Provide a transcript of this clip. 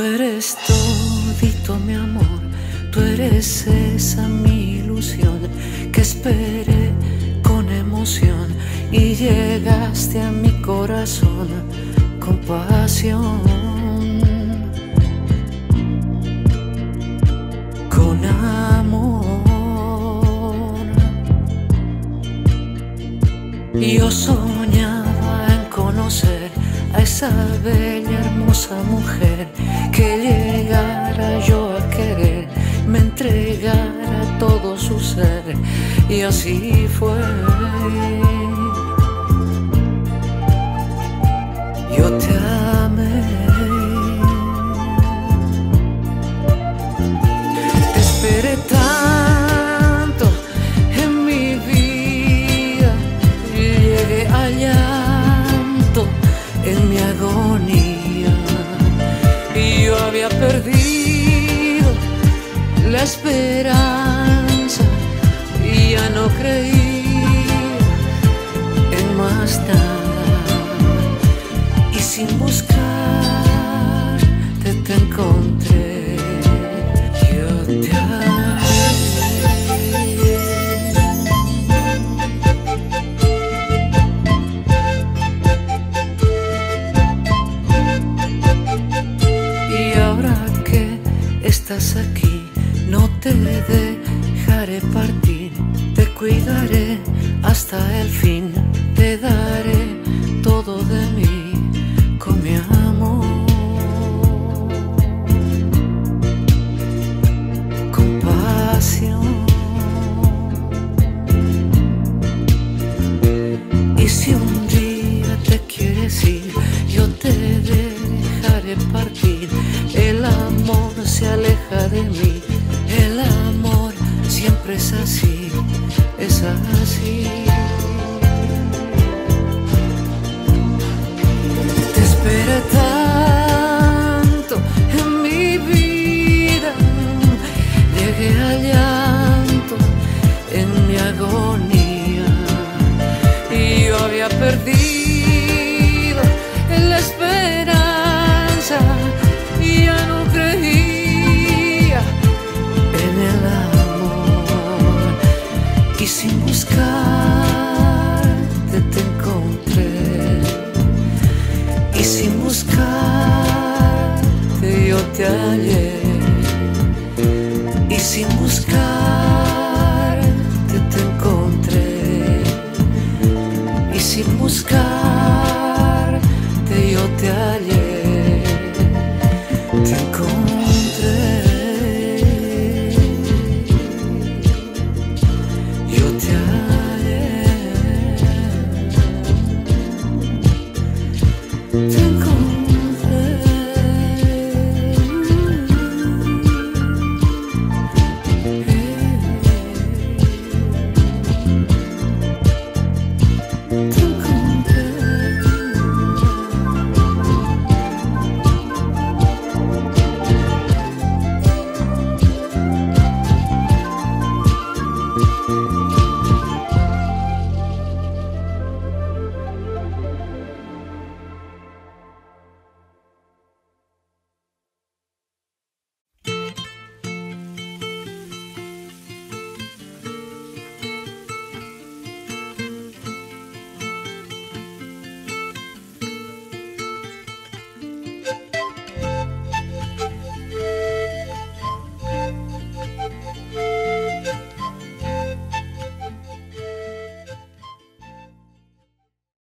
eres todito mi amor, tú eres esa mi ilusión que esperé con emoción y llegaste a mi corazón con pasión. Con amor. Yo soñaba en conocer a esa bella, hermosa mujer que llegara yo a querer, me entregara todo su ser y así fue. Había perdido la esperanza y ya no creía en más nada y sin buscar te encontré aquí, no te dejaré partir, te cuidaré hasta el fin, de mí, el amor siempre es así, es así. Te esperé tanto en mi vida, llegué al llanto en mi agonía buscar, yo te encontré. Y sin buscar.